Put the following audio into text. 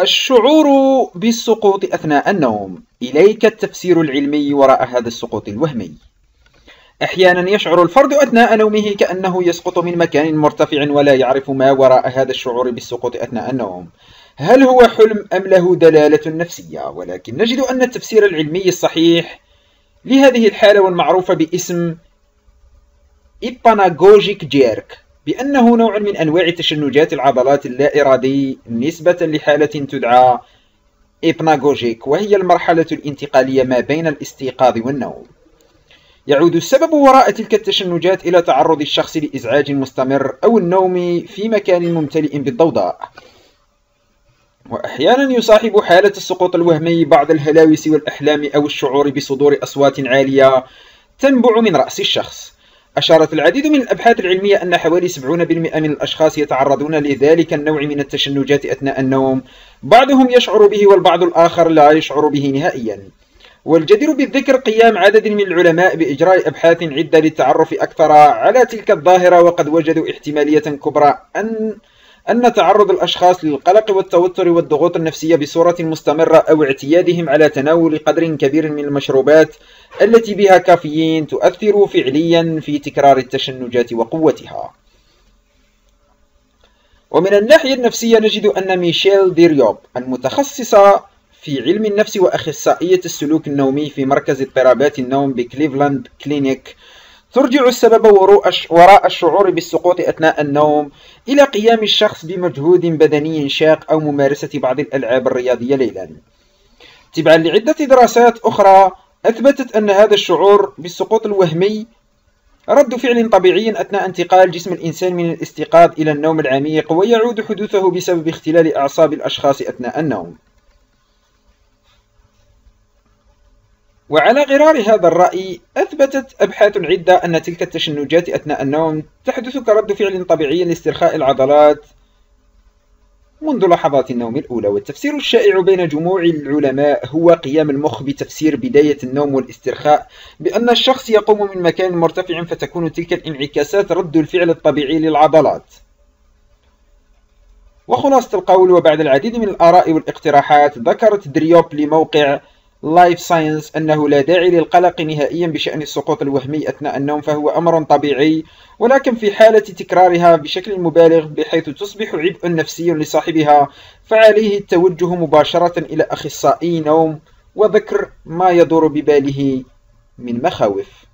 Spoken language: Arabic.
الشعور بالسقوط أثناء النوم. إليك التفسير العلمي وراء هذا السقوط الوهمي. أحيانا يشعر الفرد أثناء نومه كأنه يسقط من مكان مرتفع ولا يعرف ما وراء هذا الشعور بالسقوط أثناء النوم. هل هو حلم أم له دلالة نفسية؟ ولكن نجد أن التفسير العلمي الصحيح لهذه الحالة والمعروفة باسم إباناغوجيك جيرك. بأنه نوع من أنواع تشنجات العضلات اللا إرادي نسبة لحالة تدعى إبناغوجيك وهي المرحلة الانتقالية ما بين الاستيقاظ والنوم. يعود السبب وراء تلك التشنجات إلى تعرض الشخص لإزعاج مستمر أو النوم في مكان ممتلئ بالضوضاء. وأحيانا يصاحب حالة السقوط الوهمي بعض الهلاوس والأحلام أو الشعور بصدور أصوات عالية تنبع من رأس الشخص. أشارت العديد من الأبحاث العلمية أن حوالي 70% من الأشخاص يتعرضون لذلك النوع من التشنجات أثناء النوم. بعضهم يشعر به والبعض الآخر لا يشعر به نهائيا. والجدير بالذكر قيام عدد من العلماء بإجراء أبحاث عدة للتعرف أكثر على تلك الظاهرة وقد وجدوا احتمالية كبرى أن أن تعرض الأشخاص للقلق والتوتر والضغوط النفسية بصورة مستمرة أو اعتيادهم على تناول قدر كبير من المشروبات التي بها كافيين تؤثر فعليا في تكرار التشنجات وقوتها. ومن الناحية النفسية نجد أن ميشيل ديريوب المتخصصة في علم النفس وأخصائية السلوك النومي في مركز اضطرابات النوم بكليفلاند كلينيك ترجع السبب وراء الشعور بالسقوط أثناء النوم إلى قيام الشخص بمجهود بدني شاق أو ممارسة بعض الألعاب الرياضية ليلا. تبعا لعدة دراسات أخرى أثبتت أن هذا الشعور بالسقوط الوهمي رد فعل طبيعي أثناء انتقال جسم الإنسان من الاستيقاظ إلى النوم العميق ويعود حدوثه بسبب اختلال أعصاب الأشخاص أثناء النوم. وعلى غرار هذا الرأي أثبتت أبحاث عدة أن تلك التشنجات أثناء النوم تحدث كرد فعل طبيعي لاسترخاء العضلات منذ لحظات النوم الأولى. والتفسير الشائع بين جموع العلماء هو قيام المخ بتفسير بداية النوم والاسترخاء بأن الشخص يقع من مكان مرتفع فتكون تلك الانعكاسات رد الفعل الطبيعي للعضلات. وخلاصة القول وبعد العديد من الآراء والاقتراحات ذكرت دريوب لموقع لايف ساينس أنه لا داعي للقلق نهائيا بشأن السقوط الوهمي أثناء النوم فهو أمر طبيعي ولكن في حالة تكرارها بشكل مبالغ بحيث تصبح عبء نفسي لصاحبها فعليه التوجه مباشرة إلى أخصائي نوم وذكر ما يدور بباله من مخاوف.